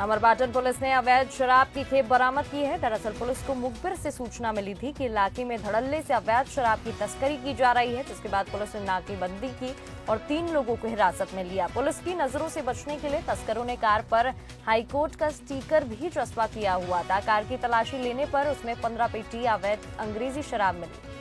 Amarpatan police ने अवैध शराब की खेप बरामद की है। दरअसल पुलिस को मुखबिर से सूचना मिली थी कि इलाके में धड़ल्ले से अवैध शराब की तस्करी की जा रही है, जिसके बाद पुलिस ने नाकेबंदी की और तीन लोगों को हिरासत में लिया। पुलिस की नज़रों से बचने के लिए तस्करों ने कार पर हाईकोर्ट का स्टीकर भी चस्पा किया हुआ था। कार की तलाशी लेने पर उसमें पंद्रह पेटी अवैध अंग्रेज़ी शराब मिली।